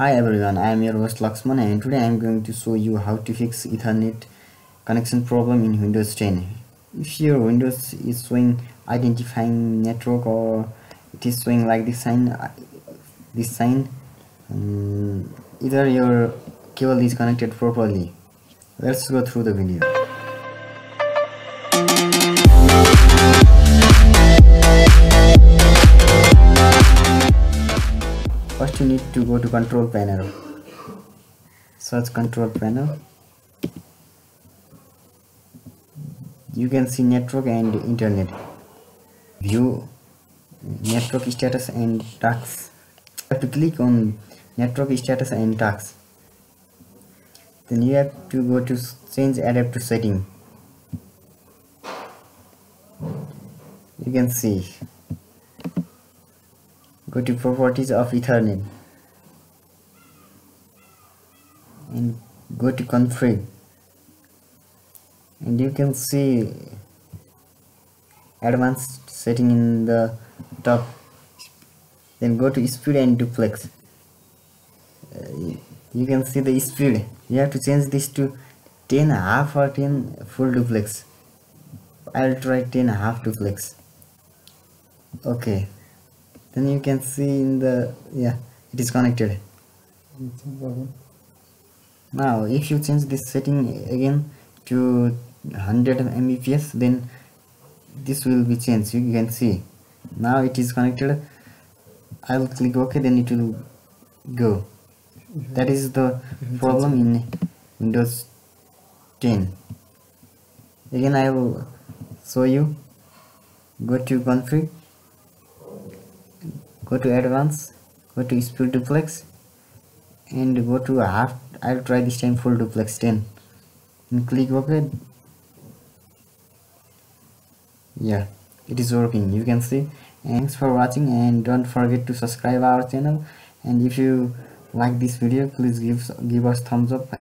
Hi everyone, I am your host Laxman and today I am going to show you how to fix Ethernet connection problem in Windows 10. If your Windows is showing identifying network or it is showing like this sign, this sign, um, either your cable is connected properly. Let's go through the video. You need to go to control panel. Search control panel. You can see network and internet. View network status and tasks you have to click on network status and tasks then you have to go to change adapter setting. You can see go to properties of ethernet and go to config and you can see advanced setting in the top. Then go to speed and duplex. Uh, you can see the speed. You have to change this to 10 half or 10 full duplex. I'll try 10 half duplex. Okay then you can see in the yeah it is connected. Now if you change this setting again to 100 mbps then this will be changed you can see. Now it is connected. I'll click ok then it will go. That is the problem in windows 10 again i will show you. Go to config go to advance go to speed duplex and go to half I'll try this time full duplex 10 and click OK. Yeah it is working you can see. Thanks for watching and don't forget to subscribe our channel. And if you like this video please give give us thumbs up